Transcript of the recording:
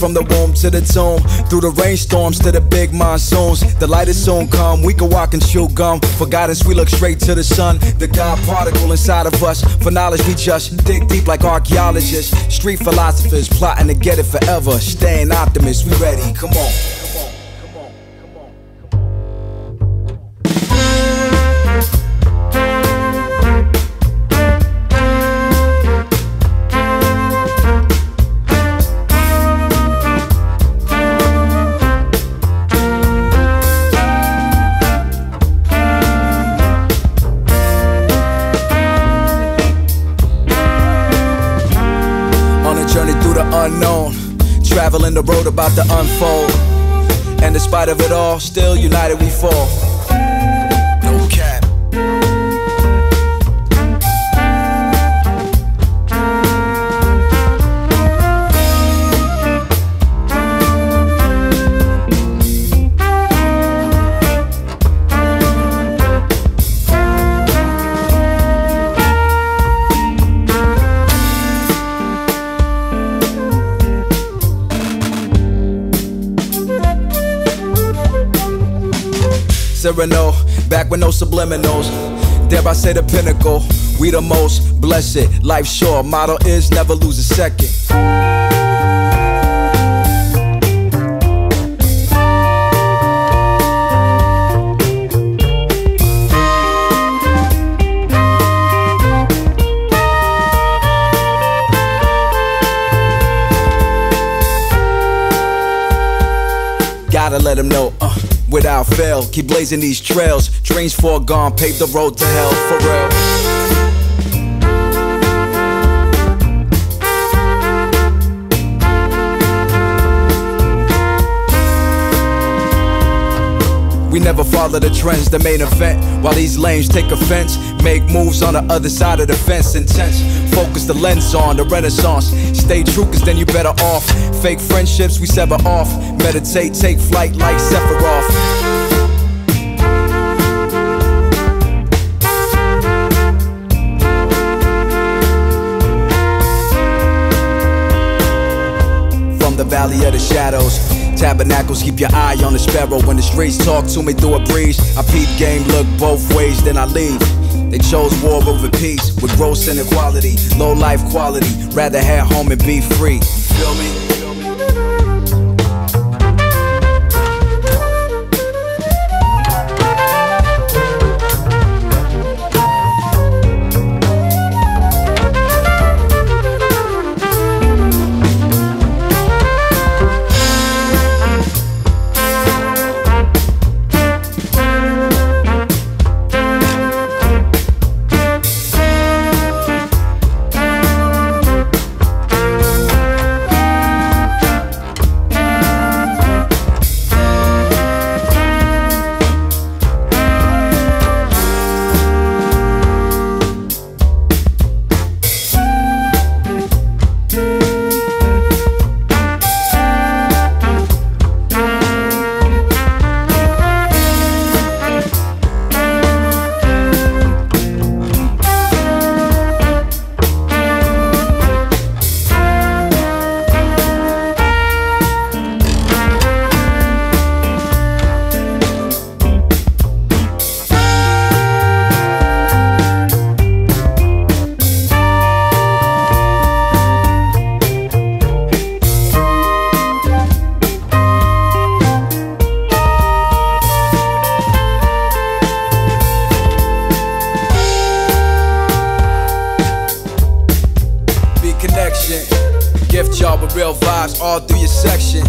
from the womb to the tomb. Through the rainstorms to the big monsoons. The light is soon come. We can walk and chew gum. For guidance, we look straight to the sun. The God particle inside of us. For knowledge, we just dig deep like archaeologists. Street philosophers plotting to get it forever. Staying optimists, we ready. Come on. Journey through the unknown, traveling the road about to unfold. And in spite of it all, still united we fall. Cyrano, back with no subliminals. Dare I say the pinnacle? We the most blessed. Life short, motto is never lose a second. Gotta let them know, uh, without fail. Keep blazing these trails. Dreams foregone, pave the road to hell for real. Never follow the trends, the main event. While these lames take offense, make moves on the other side of the fence. Intense, focus the lens on the renaissance. Stay true, cause then you better off. Fake friendships, we sever off. Meditate, take flight like Sephiroth. from the valley of the shadows. Tabernacles, keep your eye on the sparrow. When the streets talk to me through a breeze, I peep game, look both ways, then I leave. They chose war over peace with gross inequality, low life quality. Rather head home and be free. Feel me? Gift y'all with real vibes all through your section.